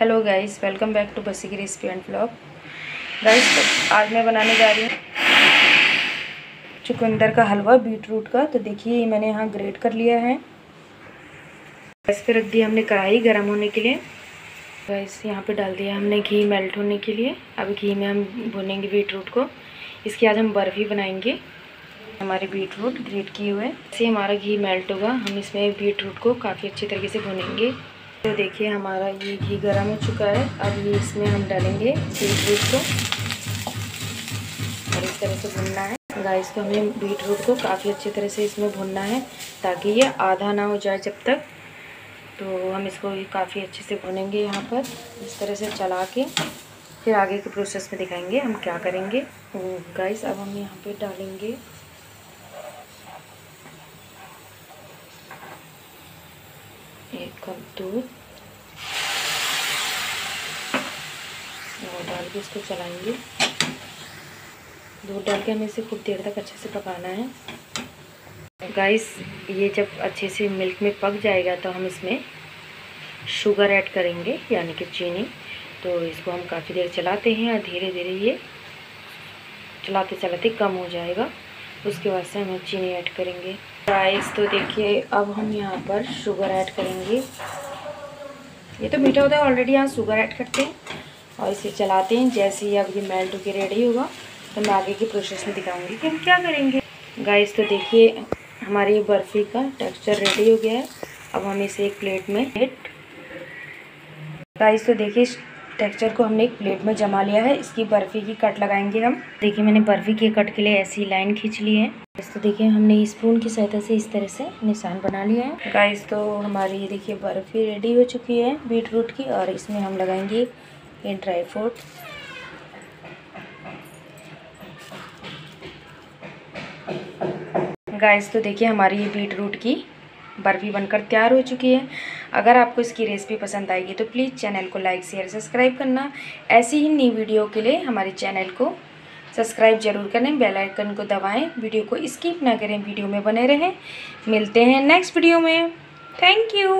Hello guys welcome back to Basi की recipe and blog guys तो आज मैं बनाने जा रही हूँ चुकंदर का हलवा बीट रूट का। तो देखिए मैंने यहाँ ग्रेट कर लिया है। गैस पे रख दिया हमने कढ़ाई गर्म होने के लिए। गैस यहाँ पे डाल दिया हमने घी मेल्ट होने के लिए। अब घी में हम भुनेंगे बीट रूट को। इसकी आज हम बर्फ़ी बनाएँगे। हमारे बीट रूट ग्रेट किए हुए ऐसे हमारा घी मेल्ट होगा, हम इसमें बीट रूट को काफ़ी अच्छी तरीके से भुनेंगे। तो देखिए हमारा ये घी गर्म हो चुका है। अब ये इसमें हम डालेंगे बीट रूट को। और इस तरह से भुनना है। गाइस को हमें बीट रूट को काफ़ी अच्छी तरह से इसमें भुनना है ताकि ये आधा ना हो जाए जब तक। तो हम इसको काफ़ी अच्छे से भुनेंगे यहाँ पर। इस तरह से चला के फिर आगे के प्रोसेस में दिखाएँगे हम क्या करेंगे। तो गाइस अब हम यहाँ पे डालेंगे एक कप दूध। और डाल के इसको चलाएँगे। दूध डाल के हमें इसे खूब देर तक अच्छे से पकाना है। गाइस ये जब अच्छे से मिल्क में पक जाएगा तो हम इसमें शुगर ऐड करेंगे, यानी कि चीनी। तो इसको हम काफ़ी देर चलाते हैं और धीरे धीरे ये चलाते चलाते कम हो जाएगा। उसके बाद से हम चीनी ऐड करेंगे। राइस तो देखिए, अब हम यहाँ पर शुगर ऐड करेंगे। ये तो मीठा होता है ऑलरेडी यहाँ शुगर ऐड करते हैं और इसे चलाते हैं। जैसे ही अब ये मेल्ट होकर रेडी होगा तो मैं आगे के प्रोसेस में दिखाऊँगी कि हम क्या करेंगे। गाइस तो देखिए, हमारी बर्फ़ी का टेक्सचर रेडी हो गया है। अब हम इसे एक प्लेट में गाइस तो देखिए टेक्सचर को हमने एक प्लेट में जमा लिया है। इसकी बर्फ़ी की कट लगाएँगे हम। देखिए, मैंने बर्फ़ी के कट के लिए ऐसी लाइन खींच ली है। तो देखिए, हमने स्पून की सहायता से इस तरह से निशान बना लिया है। गाइस तो हमारी ये देखिए बर्फ़ी रेडी हो चुकी है बीट रूट की और इसमें हम लगाएँगे ये ड्राई फ्रूट गाइस तो देखिए हमारी ये बीट रूट की बर्फ़ी बनकर तैयार हो चुकी है। अगर आपको इसकी रेसिपी पसंद आएगी तो प्लीज़ चैनल को लाइक, शेयर, सब्सक्राइब करना। ऐसी ही नई वीडियो के लिए हमारे चैनल को सब्सक्राइब ज़रूर करें बेल आइकन को दबाएँ, वीडियो को स्किप ना करें, वीडियो में बने रहें। मिलते हैं नेक्स्ट वीडियो में। Thank you.